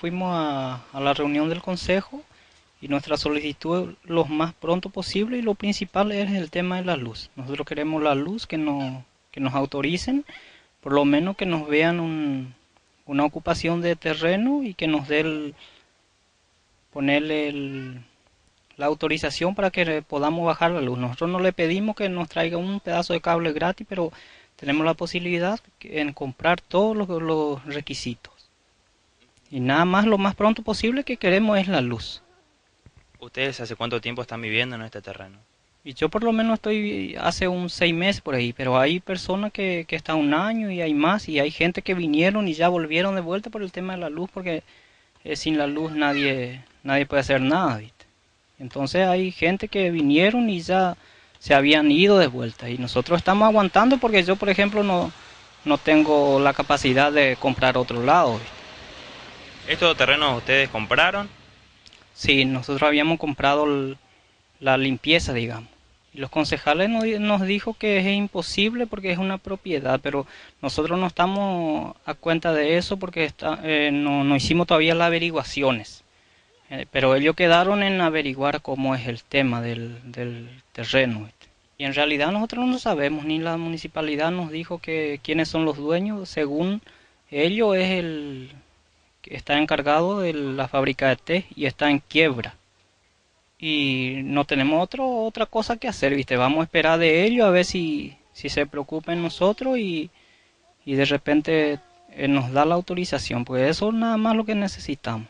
Fuimos a, la reunión del consejo y nuestra solicitud lo más pronto posible y lo principal es el tema de la luz. Nosotros queremos la luz que, no, que nos autoricen, por lo menos que nos vean un, una ocupación de terreno y que nos dé ponerle la autorización para que podamos bajar la luz. Nosotros no le pedimos que nos traiga un pedazo de cable gratis, pero tenemos la posibilidad en comprar todos los requisitos. Y nada más lo más pronto posible que queremos es la luz. ¿Ustedes hace cuánto tiempo están viviendo en este terreno? Y yo por lo menos estoy hace un seis meses por ahí, pero hay personas que, que están un año y hay más, y hay gente que vinieron y ya volvieron de vuelta por el tema de la luz, porque eh, sin la luz nadie, nadie puede hacer nada, ¿viste? Entonces hay gente que vinieron y ya se habían ido de vuelta, y nosotros estamos aguantando porque yo, por ejemplo, no, no tengo la capacidad de comprar otro lado, ¿viste? ¿Estos terrenos ustedes compraron? Sí, nosotros habíamos comprado la limpieza, digamos. Y los concejales nos, di- nos dijo que es imposible porque es una propiedad, pero nosotros no estamos a cuenta de eso porque está- eh, no, no hicimos todavía las averiguaciones. Eh, pero ellos quedaron en averiguar cómo es el tema del, del terreno. ¿viste? Y en realidad nosotros no sabemos, ni la municipalidad nos dijo que quiénes son los dueños. Según ellos es el que está encargado de la fábrica de té y está en quiebra. Y no tenemos otro, otra cosa que hacer, ¿viste? Vamos a esperar de ellos a ver si, si se preocupan nosotros y, y de repente eh, nos da la autorización, porque eso es nada más lo que necesitamos.